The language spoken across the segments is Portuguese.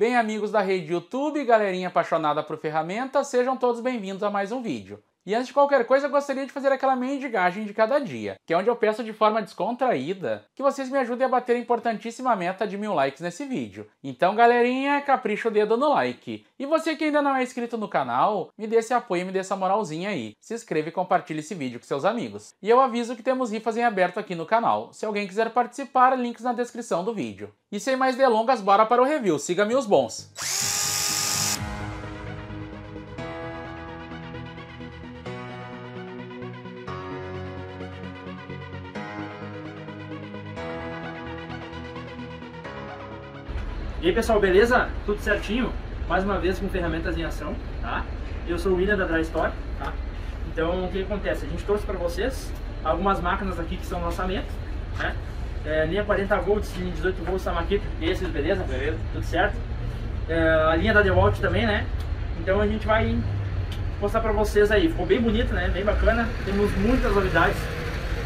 Bem, amigos da rede YouTube, galerinha apaixonada por ferramentas, sejam todos bem-vindos a mais um vídeo. E antes de qualquer coisa, eu gostaria de fazer aquela mendigagem de cada dia, que é onde eu peço de forma descontraída que vocês me ajudem a bater a importantíssima meta de mil likes nesse vídeo. Então, galerinha, capricha o dedo no like. E você que ainda não é inscrito no canal, me dê esse apoio me dê essa moralzinha aí. Se inscreva e compartilhe esse vídeo com seus amigos. E eu aviso que temos rifas em aberto aqui no canal. Se alguém quiser participar, links na descrição do vídeo. E sem mais delongas, bora para o review. Siga-me os bons. E aí pessoal, beleza? Tudo certinho? Mais uma vez com ferramentas em ação, tá? Eu sou o William da Dry Store, tá? Então o que acontece? A gente trouxe para vocês algumas máquinas aqui que são lançamentos, né? É, linha 40 volts, linha 18 volts da Makita, esses, beleza? Beleza. Tudo certo? É, a linha da DeWalt também, né? Então a gente vai mostrar para vocês aí. Ficou bem bonito, né? Bem bacana. Temos muitas novidades.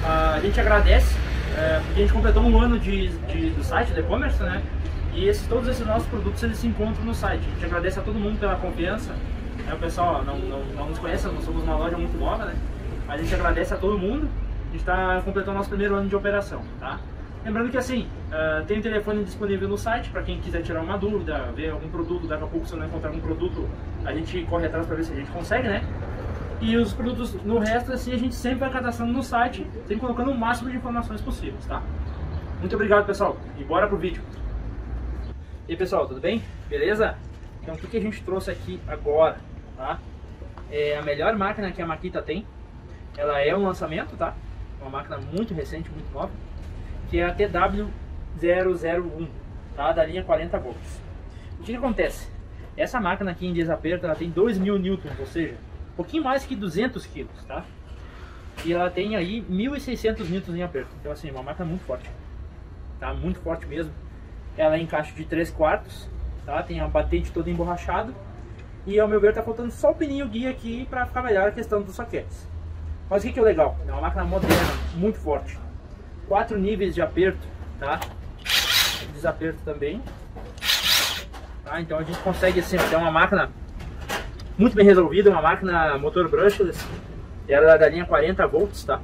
a gente agradece, é, porque a gente completou um ano de, de do site, do e-commerce, né? E esses, todos esses nossos produtos eles se encontram no site. A gente agradece a todo mundo pela confiança. Né? O pessoal não, não, não nos conhece, nós somos uma loja muito nova, né? Mas a gente agradece a todo mundo. A gente está completando nosso primeiro ano de operação, tá? Lembrando que assim, uh, tem telefone disponível no site para quem quiser tirar uma dúvida, ver algum produto, daqui a pouco se não encontrar algum produto, a gente corre atrás para ver se a gente consegue, né? E os produtos no resto, assim, a gente sempre vai cadastrando no site, sempre colocando o máximo de informações possíveis, tá? Muito obrigado, pessoal, e bora pro vídeo. E aí pessoal, tudo bem? Beleza? Então o que a gente trouxe aqui agora, tá? É a melhor máquina que a Makita tem. Ela é um lançamento, tá? Uma máquina muito recente, muito nova. Que é a TW001, tá? Da linha 40 volts. O que, que acontece? Essa máquina aqui em desaperto, ela tem 2.000 newtons, ou seja, um pouquinho mais que 200 quilos, tá? E ela tem aí 1.600 newtons em aperto. Então assim, uma máquina muito forte. Tá? Muito forte mesmo ela é em caixa de 3 quartos, tá? Tem a batente toda emborrachada. E ao meu ver tá faltando só o pininho guia aqui para ficar melhor a questão dos soquetes. Mas o que, que é legal? É uma máquina moderna, muito forte. Quatro níveis de aperto, tá? Desaperto também. Tá? Então a gente consegue assim, ter uma máquina muito bem resolvida, uma máquina motor brushless. Ela é da linha 40 volts, tá?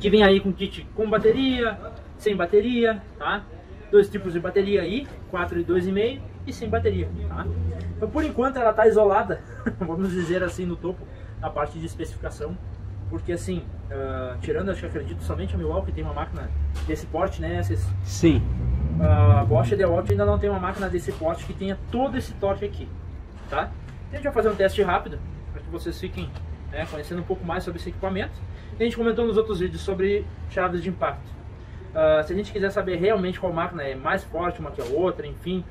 Que vem aí com kit com bateria, sem bateria, tá? Dois tipos de bateria aí, 4 e 2,5 e sem bateria, tá? Então por enquanto ela está isolada, vamos dizer assim, no topo, na parte de especificação, porque assim, uh, tirando, acho que acredito, somente a Milwaukee tem uma máquina desse porte, né? Esses, Sim. A uh, Bosch e DeWalt ainda não tem uma máquina desse porte que tenha todo esse torque aqui, tá? A gente vai fazer um teste rápido, para que vocês fiquem né, conhecendo um pouco mais sobre esse equipamento. a gente comentou nos outros vídeos sobre chaves de impacto. Uh, se a gente quiser saber realmente qual máquina é mais forte uma que a outra, enfim,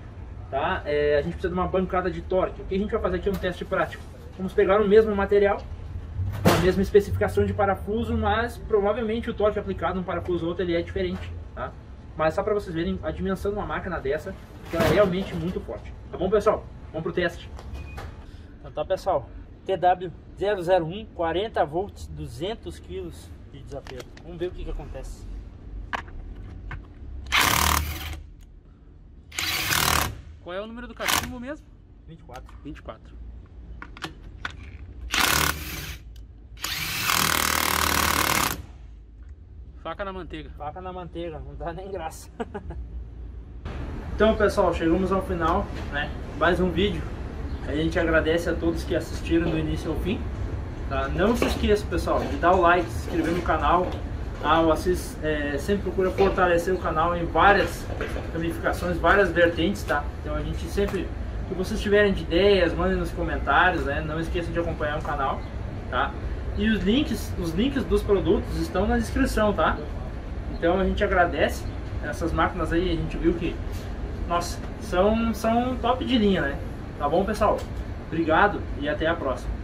tá? É, a gente precisa de uma bancada de torque. O que a gente vai fazer aqui é um teste prático. Vamos pegar o mesmo material, a mesma especificação de parafuso, mas provavelmente o torque aplicado num parafuso ou outro ele é diferente, tá? Mas só para vocês verem a dimensão de uma máquina dessa, que ela é realmente muito forte. Tá bom, pessoal? Vamos pro teste. Então tá, pessoal. TW001, 40 volts, 200 kg de desapego. Vamos ver o que, que acontece. Qual é o número do cachimbo mesmo? 24. 24. Faca na manteiga. Faca na manteiga, não dá nem graça. então pessoal, chegamos ao final, né? Mais um vídeo. A gente agradece a todos que assistiram do início ao fim. Tá? Não se esqueça, pessoal, de dar o like, se inscrever no canal, ah, o Assis é, sempre procura fortalecer o canal em várias ramificações, várias vertentes, tá? Então a gente sempre, se vocês tiverem de ideias, mandem nos comentários, né? Não esqueçam de acompanhar o canal, tá? E os links, os links dos produtos estão na descrição, tá? Então a gente agradece essas máquinas aí, a gente viu que, nossa, são, são top de linha, né? Tá bom, pessoal? Obrigado e até a próxima.